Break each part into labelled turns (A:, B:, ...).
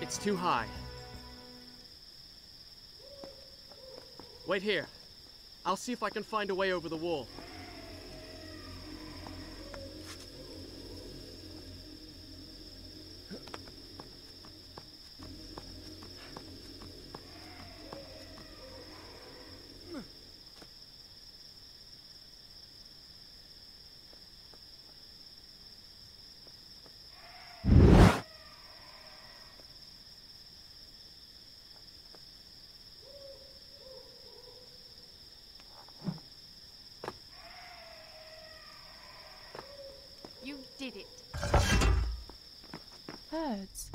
A: It's too high. Wait here. I'll see if I can find a way over the wall.
B: You did it.
C: Birds.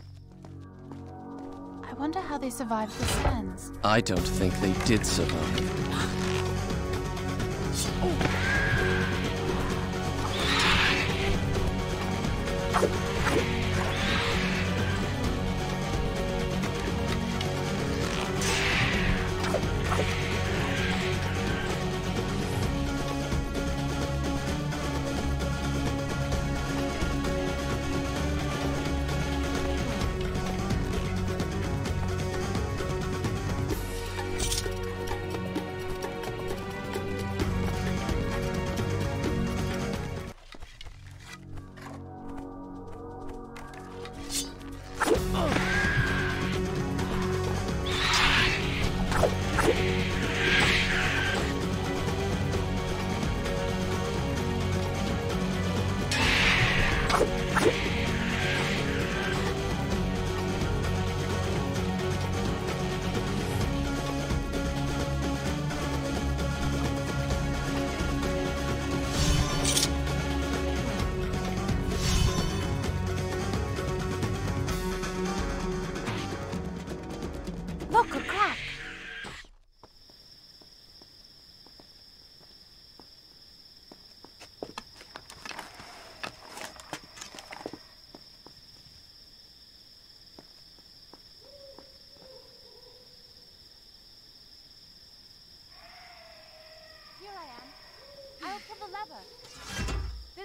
C: I wonder how they survived the sands.
D: I don't think they did survive.
C: Look,
B: oh.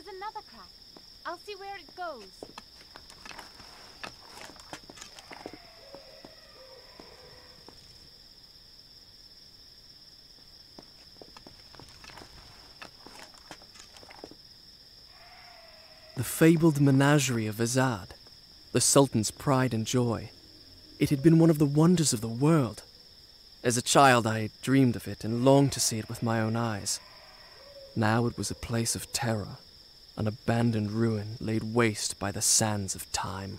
B: There's another crack. I'll see where it goes.
D: The fabled menagerie of Azad, the Sultan's pride and joy. It had been one of the wonders of the world. As a child, I had dreamed of it and longed to see it with my own eyes. Now it was a place of terror, an abandoned ruin laid waste by the sands of time.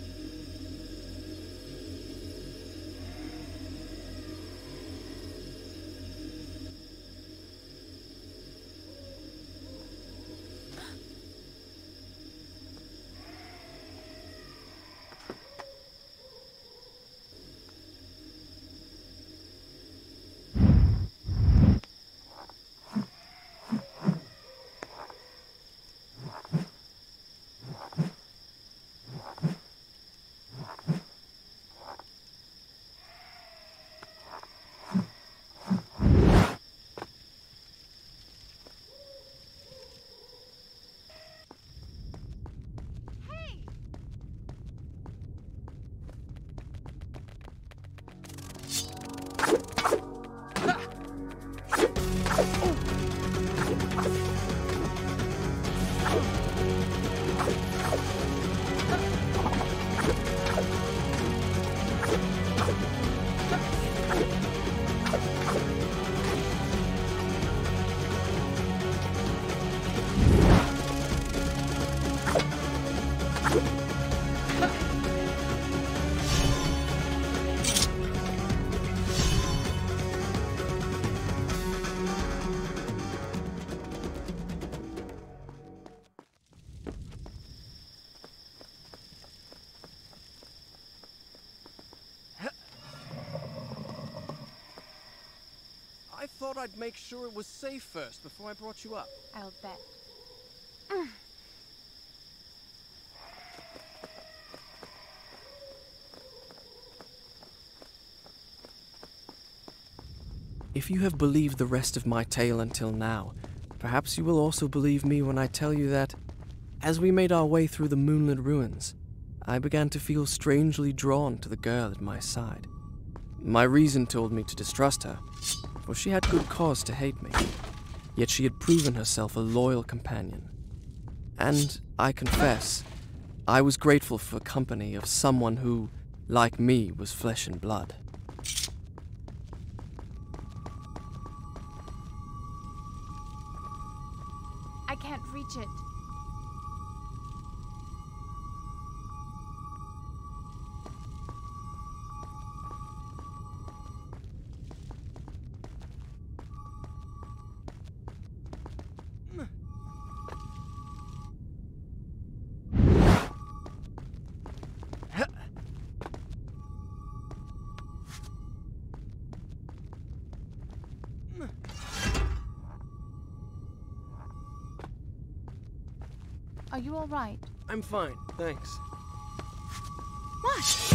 A: I'd make sure it was safe first before I brought you up.
B: I'll bet.
D: If you have believed the rest of my tale until now, perhaps you will also believe me when I tell you that, as we made our way through the moonlit ruins, I began to feel strangely drawn to the girl at my side. My reason told me to distrust her, for she had good cause to hate me. Yet she had proven herself a loyal companion. And I confess, I was grateful for company of someone who, like me, was flesh and blood.
C: Are you all right?
A: I'm fine, thanks.
C: What?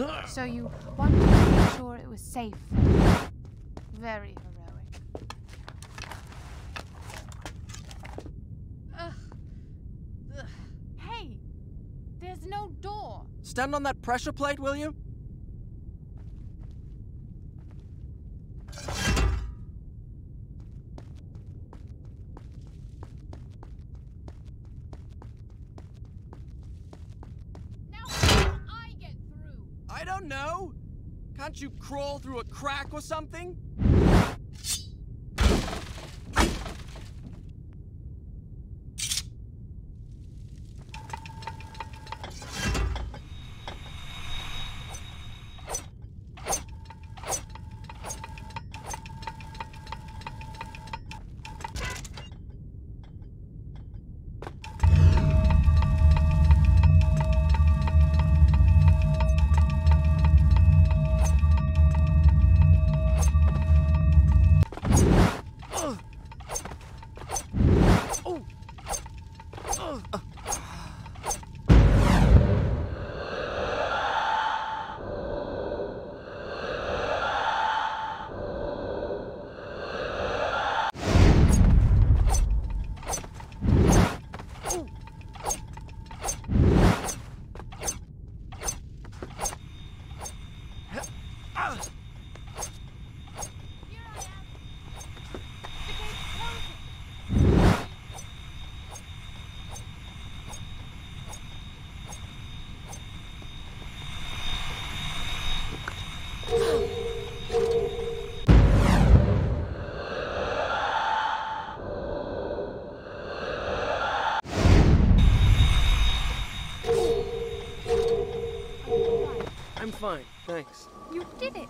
C: So you wanted to make sure it was safe. Very
A: Stand on that pressure plate, will you?
B: Now how do I get through?
A: I don't know. Can't you crawl through a crack or something?
B: Here I am. The gate's closing.
D: fine, thanks.
B: You did it.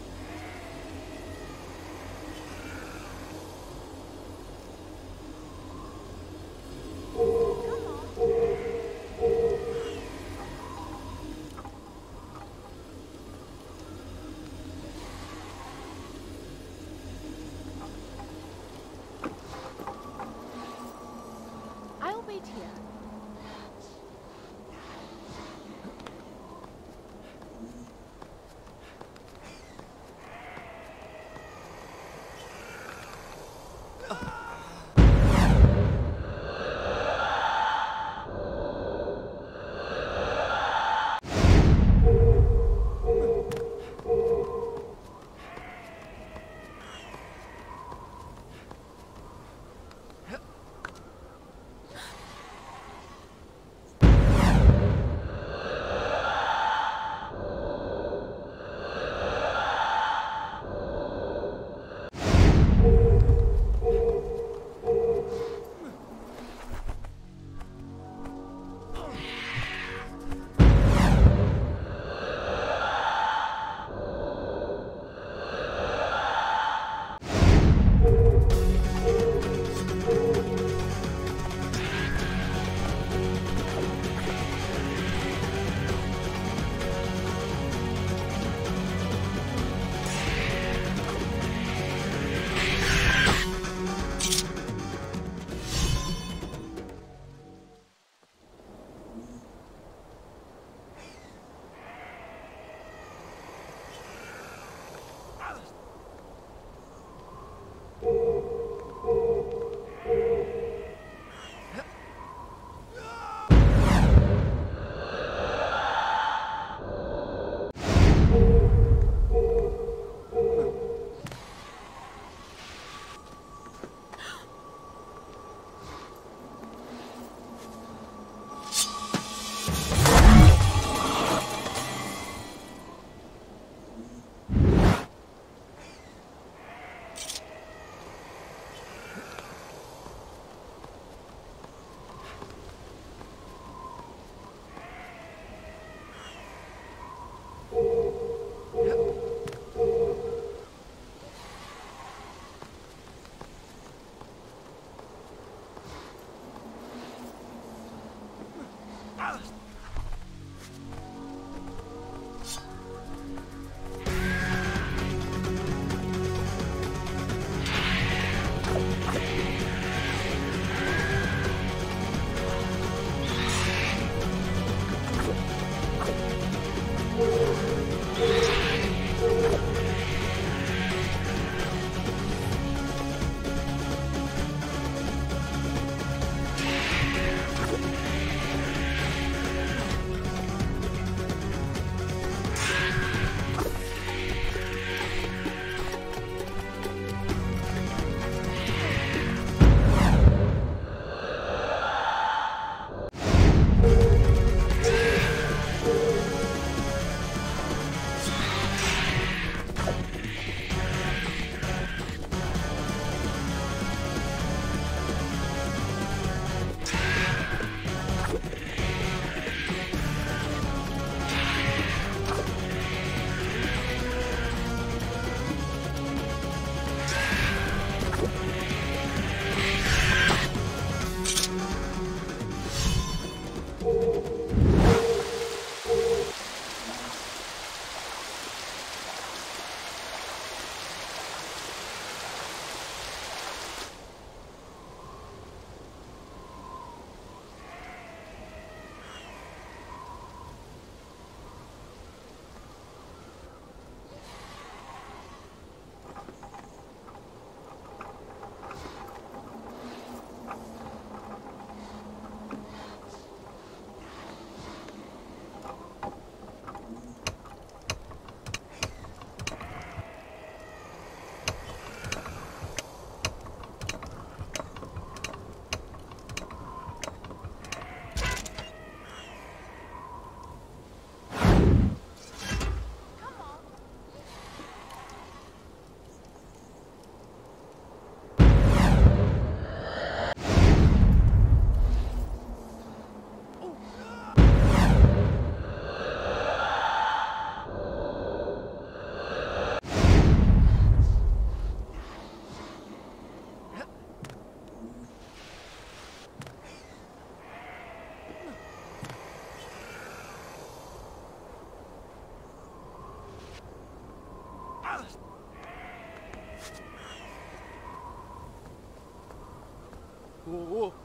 D: Whoa, whoa.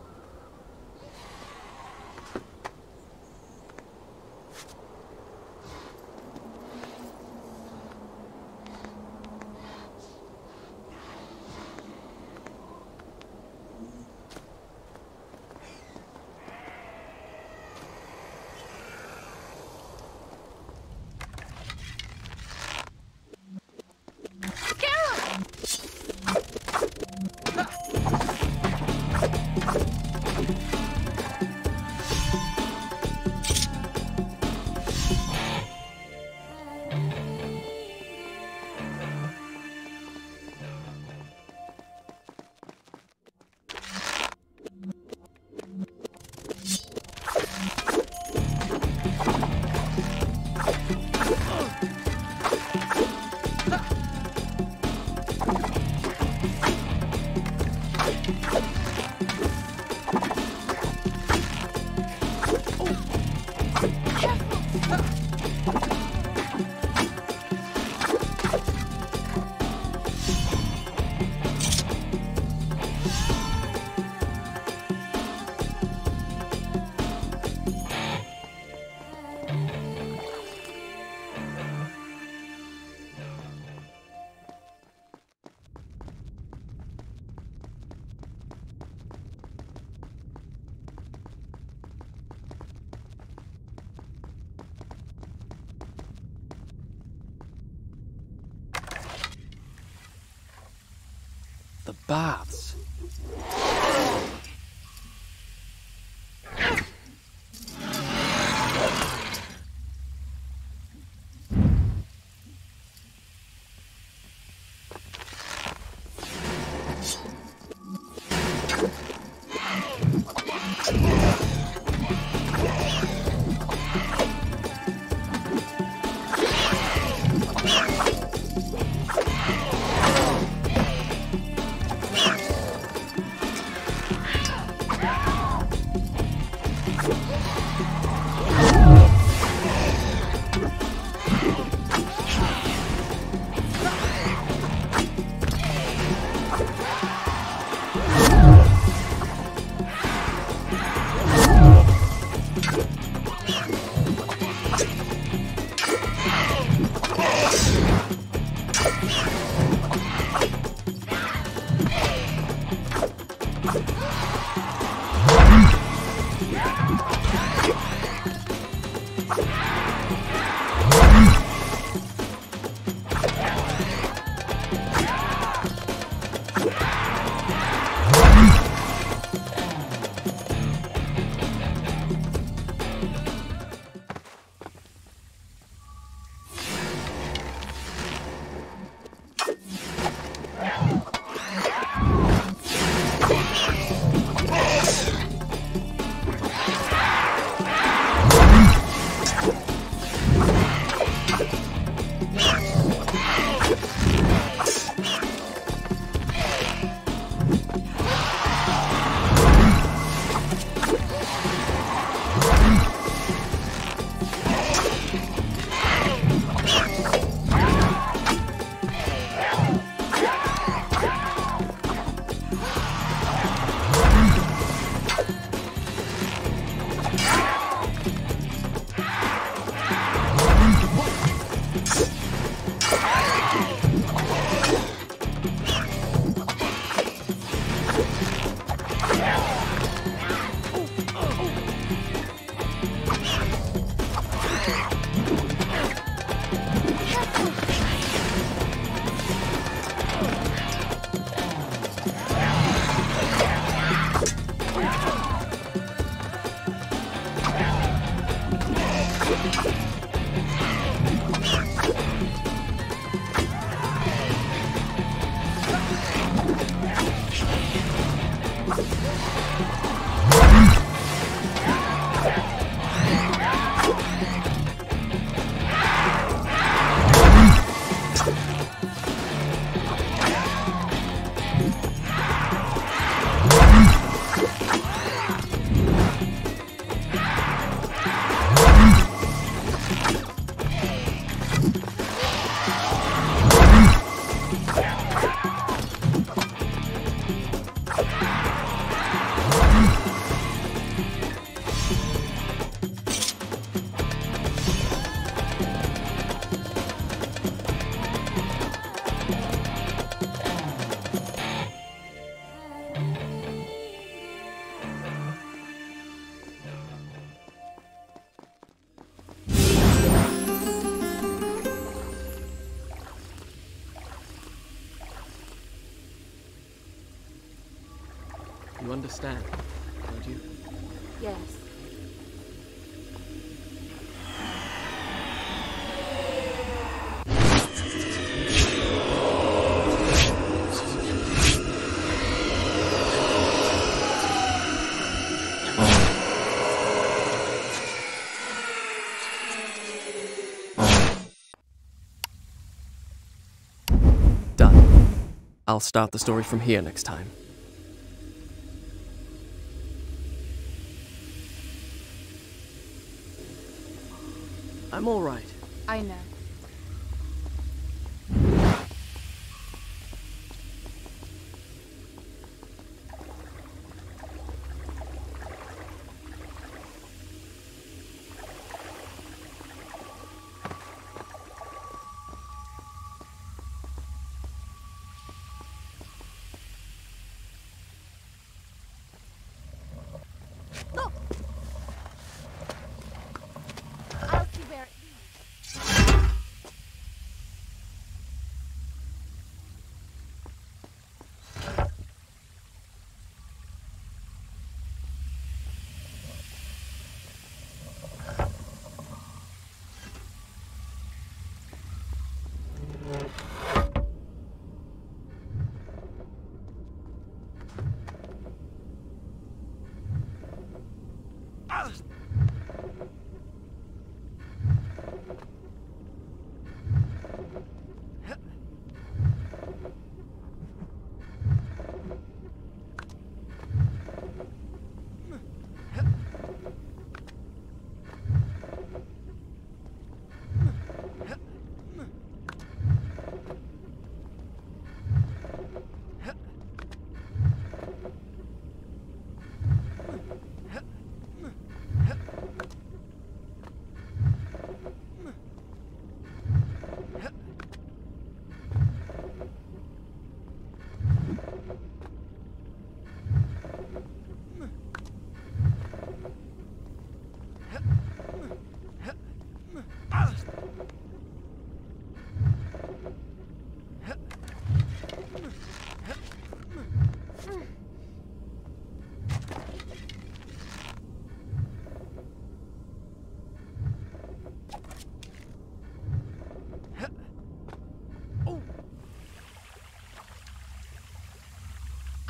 A: Understand, don't you?
B: Yes.
D: Done. I'll start the story from here next time.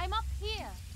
A: I'm
B: up here.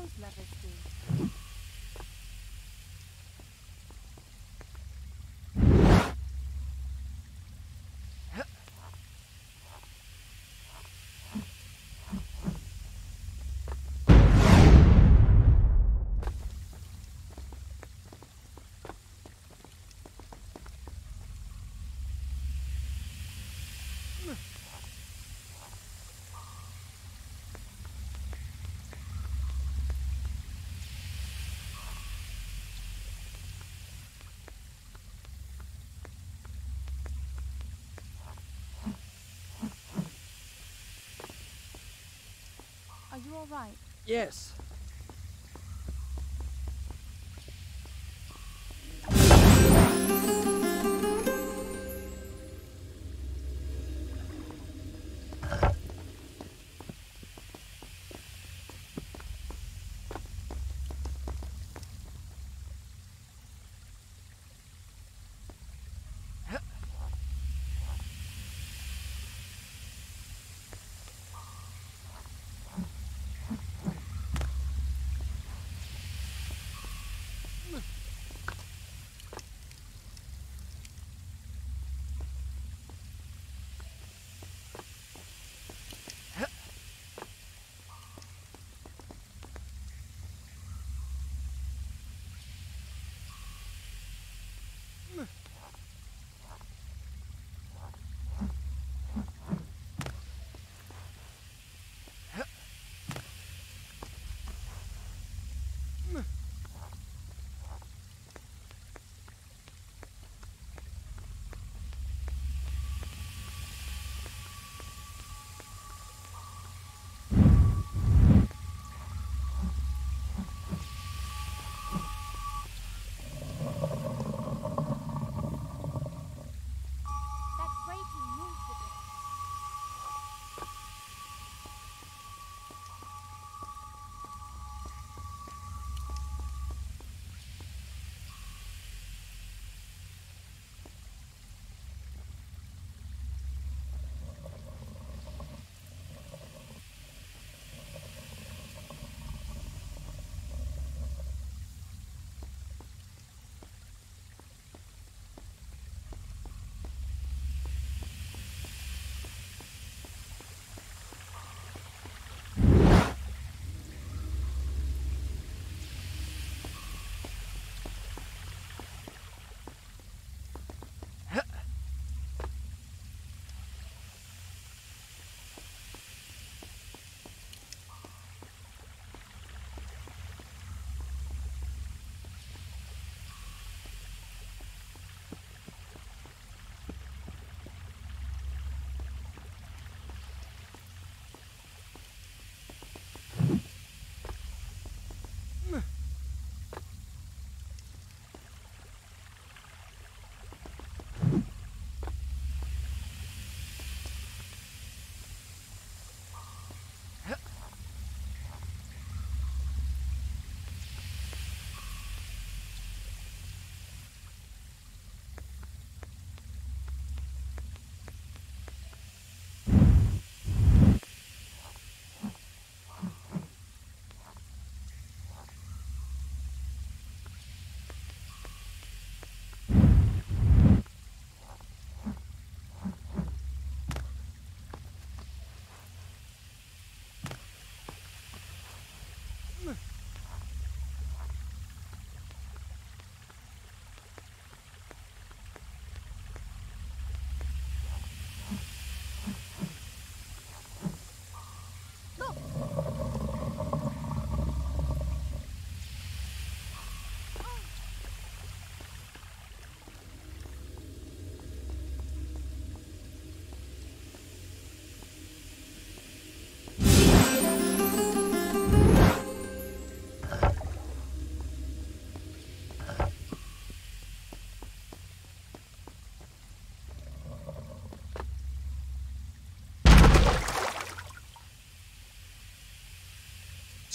E: Wonder what those all right?
D: Yes.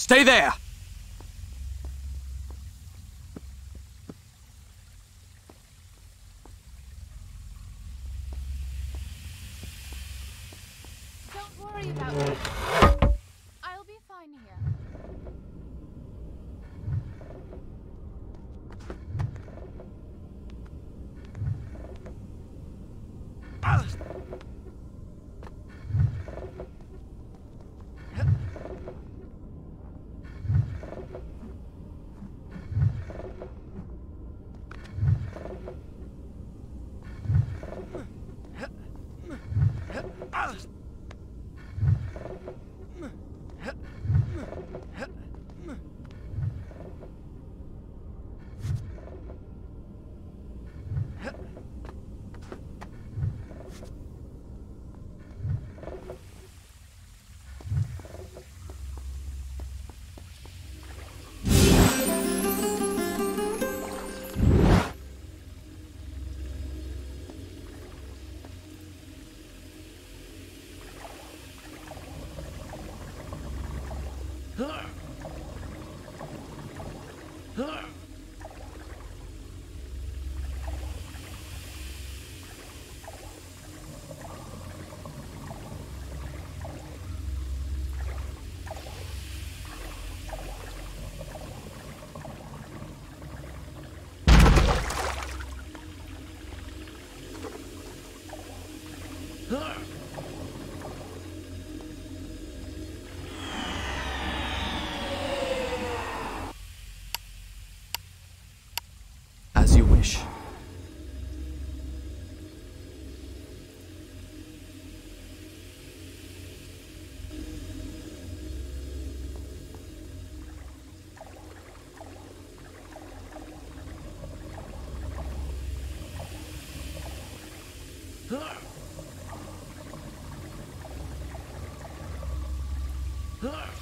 B: Stay there!
F: Huh.